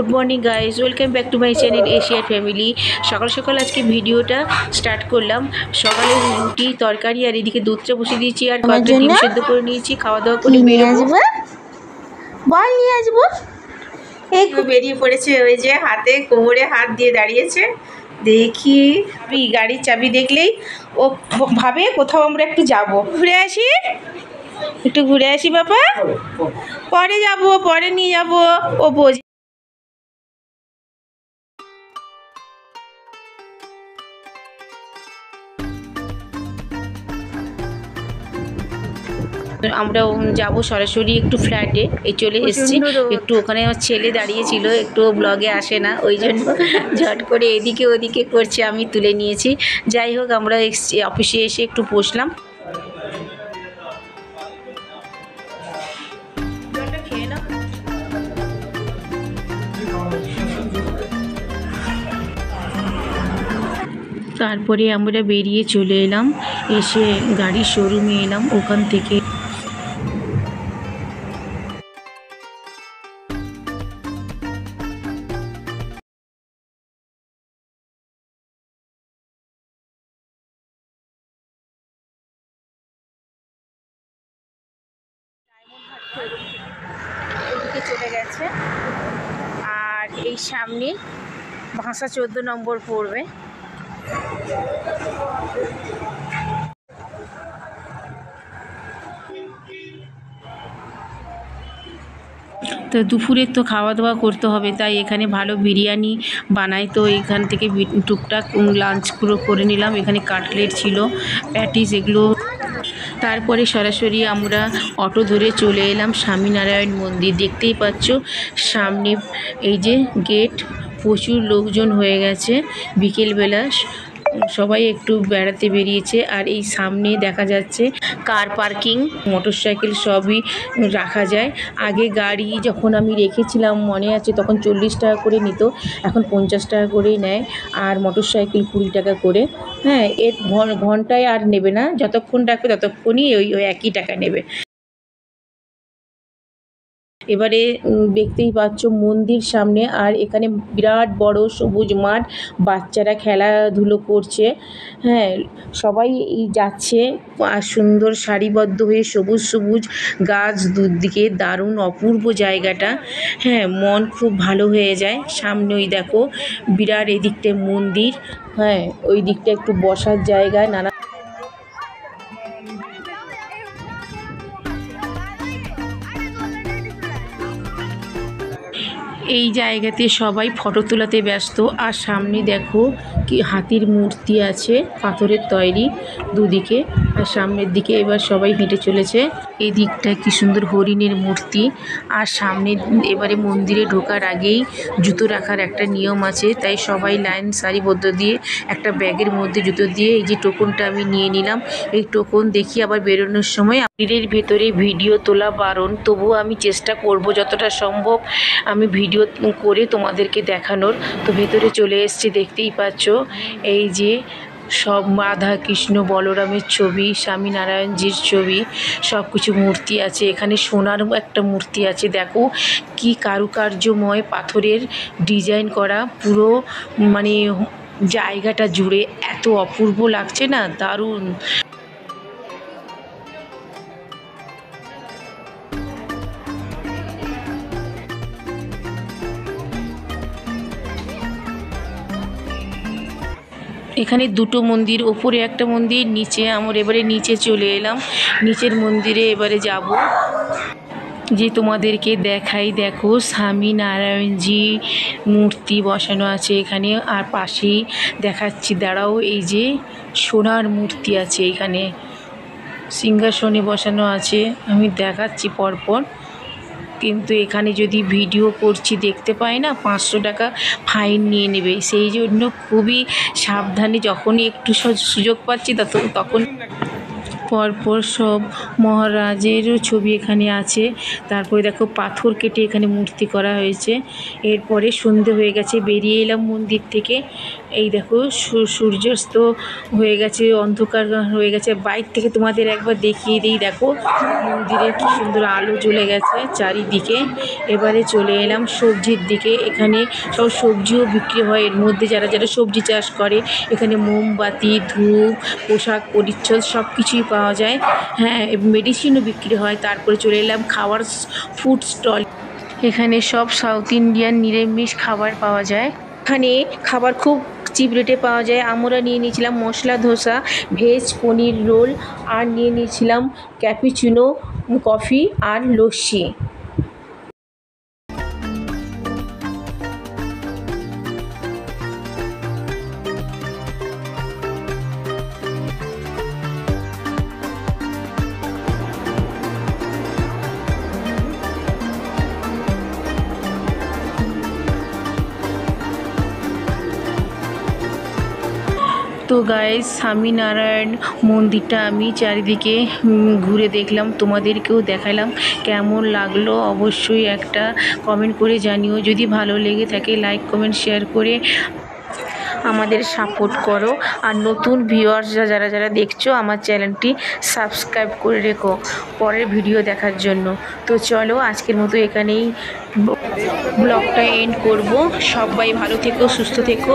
Good morning guys welcome back to my channel এশিয়ার family সকাল সকাল আজকে ভিডিওটা স্টার্ট করলাম। সকালে রুটি তরকারি আর এদিকে দুধটা বসে দিয়েছি আর কয়েকটা ডিম সেদ্ধ করে নিয়েছি খাওয়া দাওয়া করে নিয়ে আসব? বল নিয়ে আসব। এই বেরিয়ে পড়েছে ওই যে হাতে কোমরে হাত দিয়ে দাঁড়িয়েছে। দেখি আমি গাড়ির চাবি দেখলেই ও ভাবে কোথাও আমরা একটু যাব। ঘুরে আসি? একটু ঘুরে আসি বাবা? পরে যাব পরে নিয়ে যাব। ও বোঝ আমরা যাব সরাসরি একটু ফ্ল্যাটে এই চলে এসেছি। একটু ওখানে আমার ছেলে দাঁড়িয়েছিল একটু ব্লগে আসে না ওই জন্য ঝট করে এদিকে ওদিকে করছে আমি তুলে নিয়েছি। যাই হোক আমরা অফিসে এসে একটু বসলাম। তারপরে আমরা বেরিয়ে চলে এলাম এসে গাড়ির শোরুমে এলাম ওখান থেকে ওদিকে চলে গেছে। আর এই সামনে ভাষা চোদ্দ নম্বর পড়বে। তো দুপুরের তো খাওয়া দাওয়া করতে হবে, তাই এখানে ভালো বিরিয়ানি বানাই। তো এখান থেকে টুকটাক লাঞ্চ করে নিলাম। এখানে কাটলেট ছিল, প্যাটিস এগুলো তারপরে সরাসরি আমরা অটো ধরে চলে এলাম স্বামীনারায়ণ মন্দির। দেখতেই পাচ্ছ, সামনে এই যে গেট প্রচুর লোকজন হয়ে গেছে। বিকেলবেলা সবাই একটু বেড়াতে বেরিয়েছে আর এই সামনে দেখা যাচ্ছে কার পার্কিং মোটরসাইকেল সবই রাখা যায়। আগে গাড়ি যখন আমি রেখেছিলাম, মনে আছে তখন চল্লিশ টাকা করে নিত, এখন পঞ্চাশ টাকা করেই নেয় আর মোটরসাইকেল কুড়ি টাকা করে। হ্যাঁ এর ঘন্টায় আর নেবে না, যতক্ষণ রাখবে ততক্ষণই ওই ওই একই টাকা নেবে। এবারে দেখতেই পাচ্ছ মন্দির সামনে আর এখানে বিরাট বড় সবুজ মাঠ। বাচ্চারা খেলাধুলো করছে। হ্যাঁ সবাই যাচ্ছে। আর সুন্দর সারিবদ্ধ হয়ে সবুজ সবুজ গাছ দুদিকে। দারুণ অপূর্ব জায়গাটা। হ্যাঁ মন খুব ভালো হয়ে যায়। সামনে ওই দেখো বিরাট এদিকটা মন্দির। হ্যাঁ ওই দিকটা একটু বসার জায়গা। নানা এই জায়গাতে সবাই ফটো তোলাতে ব্যস্ত। আর সামনে দেখো কি হাতির মূর্তি আছে, পাথরের তৈরি দুদিকে। আর সামনের দিকে এবার সবাই হেঁটে চলেছে। এই দিকটা কি সুন্দর হরিণের মূর্তি। আর সামনে এবারে মন্দিরে ঢোকার আগেই জুতো রাখার একটা নিয়ম আছে। তাই সবাই লাইন, সারিবদ্ধ দিয়ে একটা ব্যাগের মধ্যে জুতো দিয়ে এই যে টোকনটা আমি নিয়ে নিলাম। এই টোকন দেখি আবার বেরোনোর সময়। মন্দিরের ভেতরে ভিডিও তোলা বারণ। তবুও আমি চেষ্টা করব যতটা সম্ভব আমি ভিডিও করে তোমাদেরকে দেখানোর। তো ভেতরে চলে এসছে, দেখতেই পাচ্ছ। এই যে সব রাধা কৃষ্ণ, বলরামের ছবি স্বামী স্বামীনারায়ণজির ছবি সব কিছু মূর্তি আছে। এখানে সোনার একটা মূর্তি আছে, দেখো। কি কারুকার্যময় পাথরের ডিজাইন করা, পুরো মানে জায়গাটা জুড়ে এত অপূর্ব লাগছে না? দারুণ! এখানে দুটো মন্দির, ওপরে একটা মন্দির, নিচে আমার এবারে নিচে চলে এলাম। নিচের মন্দিরে এবারে যাব। যে তোমাদেরকে দেখাই, দেখো, স্বামী নারায়ণজি মূর্তি বসানো আছে এখানে। আর পাশেই দেখাচ্ছি, দাঁড়াও, এই যে সোনার মূর্তি আছে এখানে। সিংহাসনে বসানো আছে। আমি দেখাচ্ছি পরপর। কিন্তু এখানে যদি ভিডিও করছি, দেখতে পায় না, পাঁচশো টাকা ফাইন নিয়ে নেবে। সেই জন্য খুবই সাবধানে যখনই একটু সুযোগ পাচ্ছি তখন পরপর সব মহারাজেরও ছবি এখানে আছে। তারপরে দেখো পাথর কেটে এখানে মূর্তি করা হয়েছে। এরপরে সন্ধে হয়ে গেছে, বেরিয়ে এলাম মন্দির থেকে। এই দেখো সূর্যাস্ত হয়ে গেছে, অন্ধকার হয়ে গেছে। বাইর থেকে তোমাদের একবার দেখিয়ে দিই, দেখো মন্দিরে কি সুন্দর আলো জ্বলে গেছে চারিদিকে। এবারে চলে এলাম সবজির দিকে। এখানে সব সবজিও বিক্রি হয়। এর মধ্যে যারা যারা সবজি চাষ করে, এখানে মোমবাতি, ধূপ, পোশাক, পরিচ্ছদ সব কিছুই পাওয়া যায়। হ্যাঁ মেডিসিনও বিক্রি হয়। তারপরে চলে এলাম খাওয়ার ফুড স্টল এখানে সব সাউথ ইন্ডিয়ান নিরামিষ খাবার পাওয়া যায়। এখানে খাবার খুব চিপ রেটে পাওয়া যায়। আমরা নিয়ে নিয়েছিলাম মশলা, ধোসা ভেজ পনির, রোল, আর নিয়ে নিয়েছিলাম ক্যাপিচিনো কফি আর লস্যি। তো গাইস স্বামীনারায়ণ মন্দিরটা আমি চারিদিকে ঘুরে দেখলাম, তোমাদেরকেও দেখালাম, কেমন লাগল অবশ্যই একটা কমেন্ট করে জানিও। যদি ভালো লেগে থাকে লাইক কমেন্ট শেয়ার করে আমাদের সাপোর্ট করো। আর নতুন ভিউয়ার্সরা যারা যারা দেখছ, আমার চ্যানেলটি সাবস্ক্রাইব করে রেখো পরের ভিডিও দেখার জন্য। তো চলো, আজকের মতো এখানেই ব্লগটা এন্ড করব। সবাই ভালো থেকো, সুস্থ থেকো।